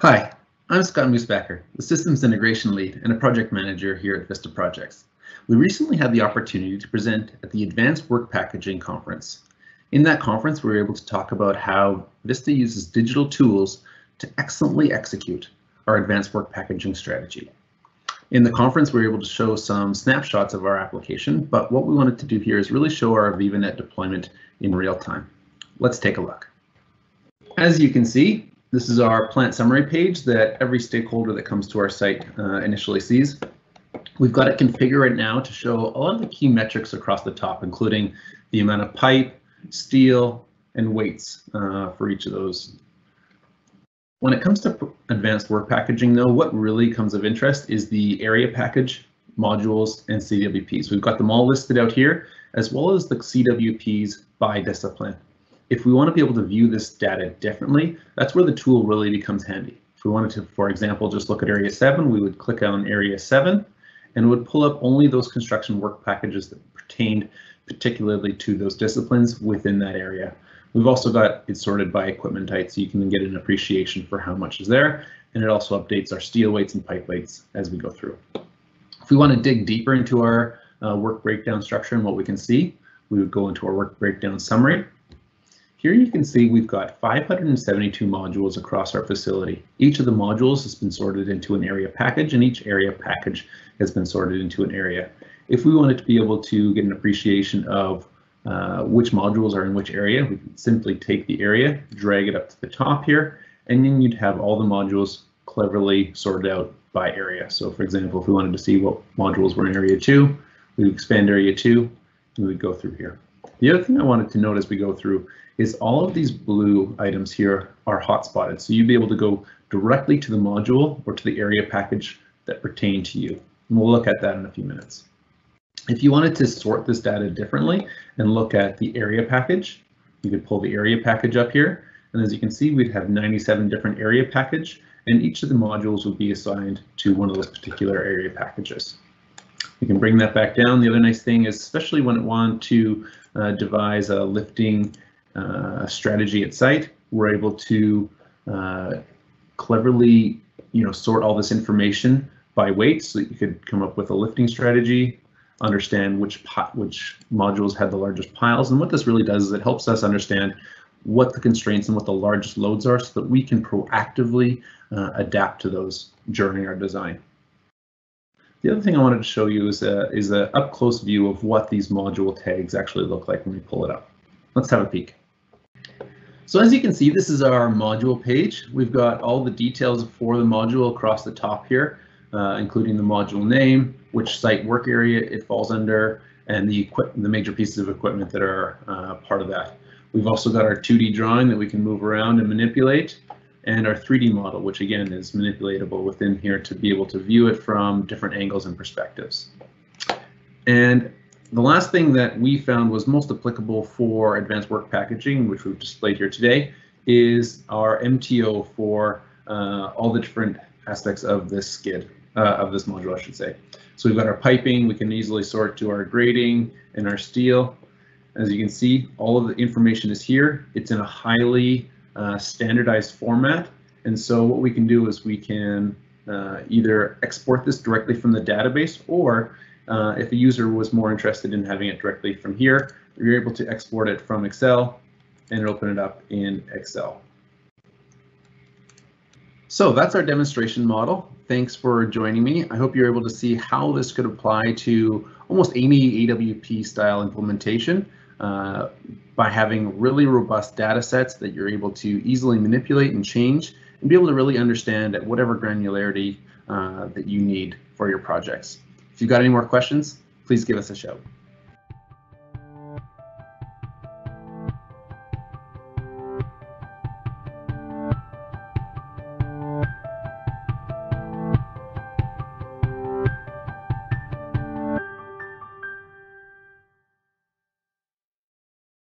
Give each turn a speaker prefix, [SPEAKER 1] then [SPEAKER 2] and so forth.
[SPEAKER 1] Hi, I'm Scott Mussbacher, the Systems Integration Lead and a Project Manager here at Vista Projects. We recently had the opportunity to present at the Advanced Work Packaging Conference. In that conference, we were able to talk about how Vista uses digital tools to excellently execute our advanced work packaging strategy. In the conference, we were able to show some snapshots of our application, but what we wanted to do here is really show our AVEVA NET deployment in real time. Let's take a look. As you can see, this is our plant summary page that every stakeholder that comes to our site uh, initially sees. We've got it configured right now to show a lot of the key metrics across the top, including the amount of pipe, steel, and weights uh, for each of those. When it comes to advanced work packaging, though, what really comes of interest is the area package, modules, and CWPs. We've got them all listed out here, as well as the CWPs by discipline if we want to be able to view this data differently, that's where the tool really becomes handy. If we wanted to, for example, just look at area 7, we would click on area 7 and it would pull up only those construction work packages that pertained particularly to those disciplines within that area. We've also got it sorted by equipment type so you can get an appreciation for how much is there and it also updates our steel weights and pipe weights as we go through. If we want to dig deeper into our uh, work breakdown structure and what we can see, we would go into our work breakdown summary here you can see we've got 572 modules across our facility. Each of the modules has been sorted into an area package and each area package has been sorted into an area. If we wanted to be able to get an appreciation of uh, which modules are in which area, we can simply take the area, drag it up to the top here, and then you'd have all the modules cleverly sorted out by area. So for example, if we wanted to see what modules were in area two, we would expand area two, and we would go through here. The other thing I wanted to note as we go through is all of these blue items here are hotspotted. So you'd be able to go directly to the module or to the area package that pertain to you. And we'll look at that in a few minutes. If you wanted to sort this data differently and look at the area package, you could pull the area package up here. And as you can see, we'd have 97 different area package and each of the modules would be assigned to one of those particular area packages. We can bring that back down. The other nice thing is, especially when it want to uh, devise a lifting uh, strategy at site, we're able to uh, cleverly, you know, sort all this information by weight, so that you could come up with a lifting strategy, understand which which modules had the largest piles, and what this really does is it helps us understand what the constraints and what the largest loads are, so that we can proactively uh, adapt to those during our design. The other thing I wanted to show you is a is a up close view of what these module tags actually look like when we pull it up. Let's have a peek. So as you can see, this is our module page. We've got all the details for the module across the top here, uh, including the module name, which site work area it falls under, and the, the major pieces of equipment that are uh, part of that. We've also got our 2D drawing that we can move around and manipulate, and our 3D model, which again is manipulatable within here to be able to view it from different angles and perspectives. And the last thing that we found was most applicable for advanced work packaging, which we've displayed here today, is our MTO for uh, all the different aspects of this skid, uh, of this module, I should say. So we've got our piping, we can easily sort to our grading and our steel. As you can see, all of the information is here. It's in a highly uh, standardized format. And so what we can do is we can uh, either export this directly from the database or uh, if a user was more interested in having it directly from here, you're able to export it from Excel and open it up in Excel. So that's our demonstration model. Thanks for joining me. I hope you're able to see how this could apply to almost any AWP style implementation uh, by having really robust data sets that you're able to easily manipulate and change and be able to really understand at whatever granularity uh, that you need for your projects. If you've got any more questions, please give us a shout.